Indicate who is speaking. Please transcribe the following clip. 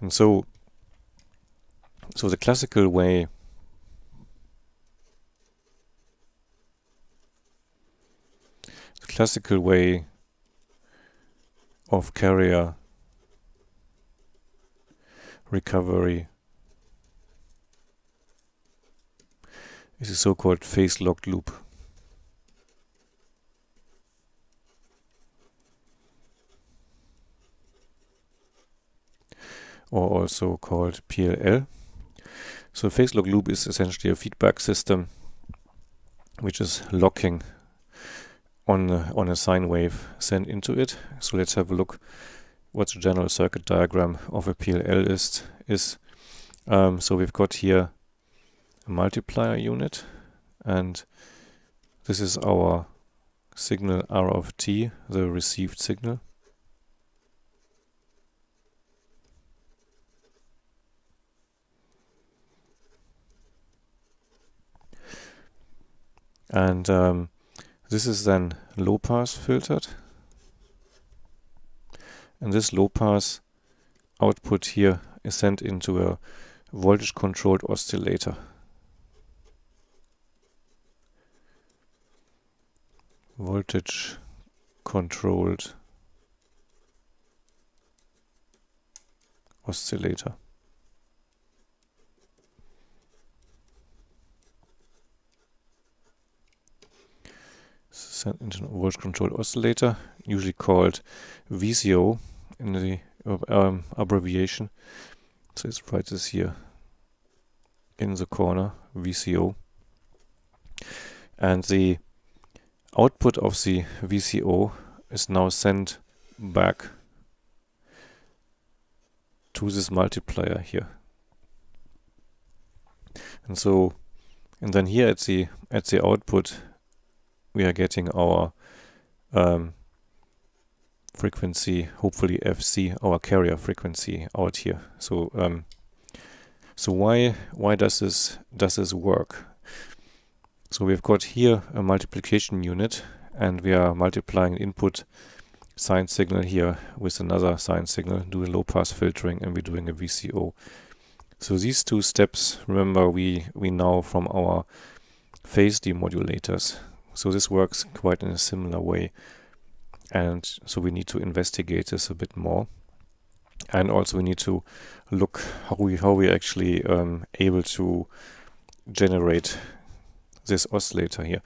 Speaker 1: And so, so the classical way the classical way of carrier recovery is a so-called phase locked loop. Or also called PLL. So phase lock loop is essentially a feedback system which is locking on a, on a sine wave sent into it. So let's have a look what the general circuit diagram of a PLL is. is. Um, so we've got here a multiplier unit and this is our signal R of t, the received signal. And um, this is then low pass filtered. And this low pass output here is sent into a voltage controlled oscillator. Voltage controlled oscillator. Into a voltage controlled oscillator, usually called VCO in the um, abbreviation. So let's write this here in the corner, VCO. And the output of the VCO is now sent back to this multiplier here. And so, and then here at the at the output we are getting our um, frequency, hopefully FC, our carrier frequency out here. So um, so why why does this does this work? So we've got here a multiplication unit and we are multiplying input sine signal here with another sine signal, doing low pass filtering and we're doing a VCO. So these two steps, remember we, we know from our phase demodulators. So this works quite in a similar way. And so we need to investigate this a bit more. And also we need to look how we how we actually um, able to generate this oscillator here.